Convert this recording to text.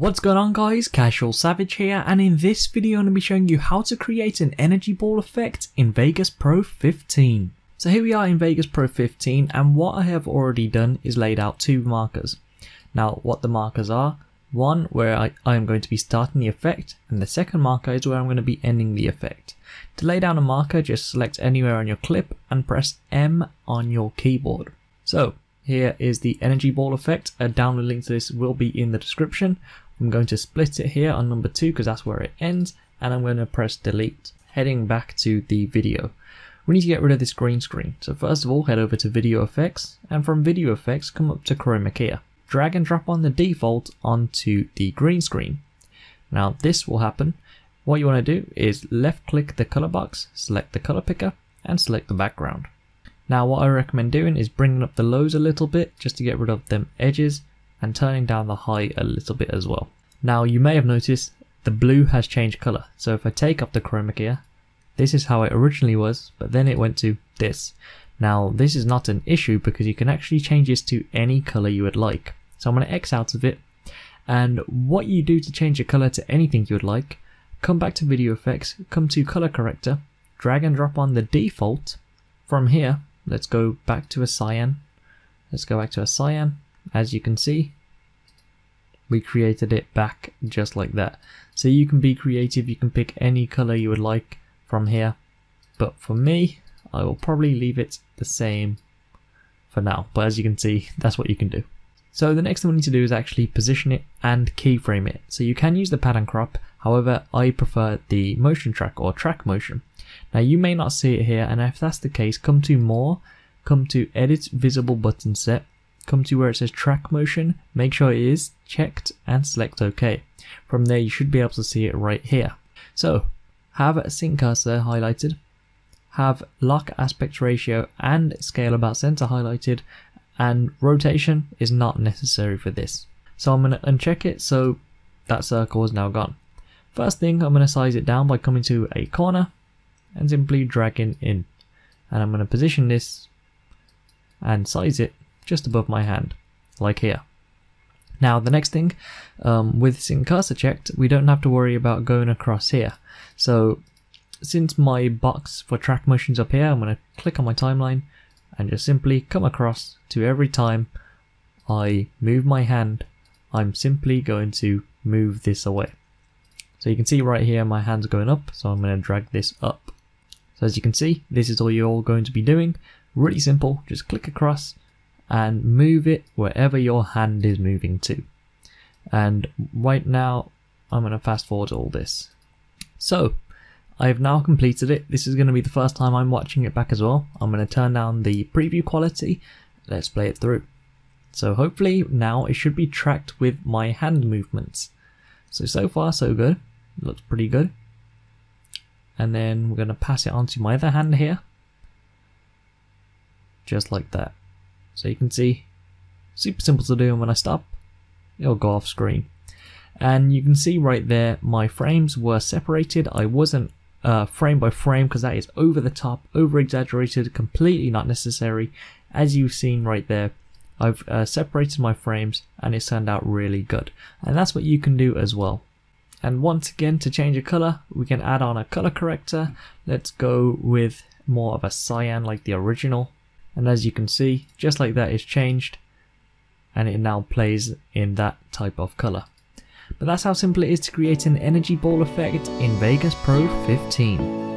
What's going on guys, Casual Savage here and in this video I'm going to be showing you how to create an energy ball effect in Vegas Pro 15. So here we are in Vegas Pro 15 and what I have already done is laid out two markers. Now what the markers are, one where I, I am going to be starting the effect and the second marker is where I'm going to be ending the effect. To lay down a marker just select anywhere on your clip and press M on your keyboard. So here is the energy ball effect. A download link to this will be in the description. I'm going to split it here on number two because that's where it ends and I'm going to press delete. Heading back to the video. We need to get rid of this green screen. So first of all head over to video effects and from video effects come up to chroma key. Drag and drop on the default onto the green screen. Now this will happen. What you want to do is left click the color box, select the color picker and select the background. Now what I recommend doing is bringing up the lows a little bit just to get rid of them edges and turning down the high a little bit as well. Now you may have noticed the blue has changed color. So if I take off the chroma keyer, this is how it originally was, but then it went to this. Now this is not an issue because you can actually change this to any color you would like. So I'm going to X out of it. And what you do to change the color to anything you would like, come back to video effects, come to color corrector, drag and drop on the default. From here, let's go back to a cyan. Let's go back to a cyan as you can see, we created it back just like that. So you can be creative, you can pick any color you would like from here. But for me, I will probably leave it the same for now. But as you can see, that's what you can do. So the next thing we need to do is actually position it and keyframe it. So you can use the pattern crop, however I prefer the motion track or track motion. Now you may not see it here and if that's the case come to more, come to edit visible button set come to where it says track motion, make sure it is checked and select OK. From there you should be able to see it right here. So have sync cursor highlighted, have lock aspect ratio and scale about center highlighted and rotation is not necessary for this. So I'm going to uncheck it so that circle is now gone. First thing I'm going to size it down by coming to a corner and simply dragging in and I'm going to position this and size it just above my hand, like here. Now the next thing, um, with sync cursor checked, we don't have to worry about going across here. So since my box for track motion's up here, I'm going to click on my timeline and just simply come across to every time I move my hand, I'm simply going to move this away. So you can see right here my hand's going up, so I'm going to drag this up. So as you can see, this is all you're all going to be doing. Really simple, just click across and move it wherever your hand is moving to. And right now, I'm going to fast forward all this. So, I have now completed it. This is going to be the first time I'm watching it back as well. I'm going to turn down the preview quality. Let's play it through. So hopefully now it should be tracked with my hand movements. So, so far so good. Looks pretty good. And then we're going to pass it onto my other hand here. Just like that. So you can see, super simple to do and when I stop, it'll go off screen. And you can see right there, my frames were separated. I wasn't uh, frame by frame because that is over the top, over exaggerated, completely not necessary. As you've seen right there, I've uh, separated my frames and it's turned out really good. And that's what you can do as well. And once again, to change a color, we can add on a color corrector. Let's go with more of a cyan like the original and as you can see just like that is changed and it now plays in that type of color. But that's how simple it is to create an energy ball effect in Vegas Pro 15.